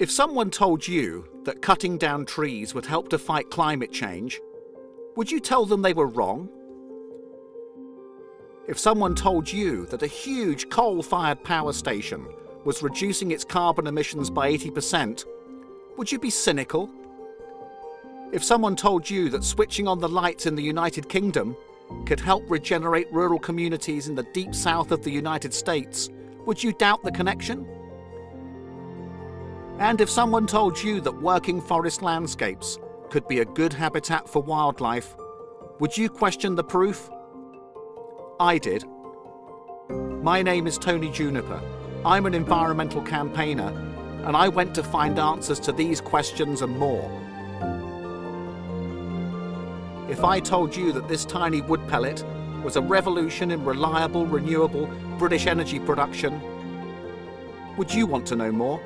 If someone told you that cutting down trees would help to fight climate change, would you tell them they were wrong? If someone told you that a huge coal fired power station was reducing its carbon emissions by 80%, would you be cynical? If someone told you that switching on the lights in the United Kingdom could help regenerate rural communities in the deep south of the United States, would you doubt the connection? And if someone told you that working forest landscapes could be a good habitat for wildlife, would you question the proof? I did. My name is Tony Juniper. I'm an environmental campaigner, and I went to find answers to these questions and more. If I told you that this tiny wood pellet was a revolution in reliable, renewable British energy production, would you want to know more?